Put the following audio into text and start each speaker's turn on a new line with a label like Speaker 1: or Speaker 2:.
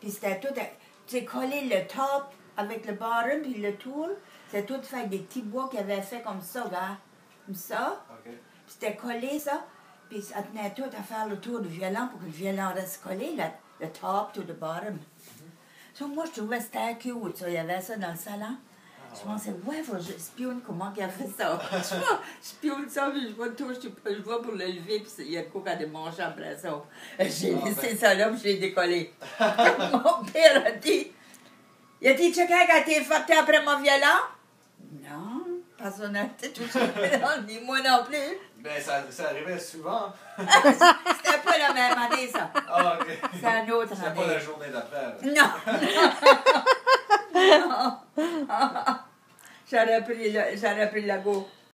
Speaker 1: Puis c'était tout, tu sais, collé le top avec le bottom, puis le tour. C'était tout fait avec des petits bois qu'il avait fait comme ça, gars. Comme ça.
Speaker 2: OK.
Speaker 1: Puis c'était collé, ça. Puis ça tenait tout à faire le tour du violon pour que le violon reste collé, le, le top to the bottom. So, moi, je trouvais que c'était cute, ça. Il y avait ça dans le salon. Je pensais, ouais, faut que je spionne comment il a fait ça. je vois, je spionne ça, puis je vois tout, je, je vois pour le lever, puis il y a quoi qu'à démanger après ça. J'ai
Speaker 2: Ah,
Speaker 1: laissé
Speaker 2: ben.
Speaker 1: ça là, puis je l'ai décollé. mon père a dit, il a dit, tu sais, quand t'es fucké après mon violon? Non, personne n'a été touché, non, ni moi non plus.
Speaker 2: Ben, ça, ça arrivait souvent.
Speaker 1: C'était pas la même année, ça.
Speaker 2: Ah, OK.
Speaker 1: C'est un autre
Speaker 2: C'était pas la
Speaker 1: année.
Speaker 2: journée d'après. là.
Speaker 1: Non. non. sarà per la go.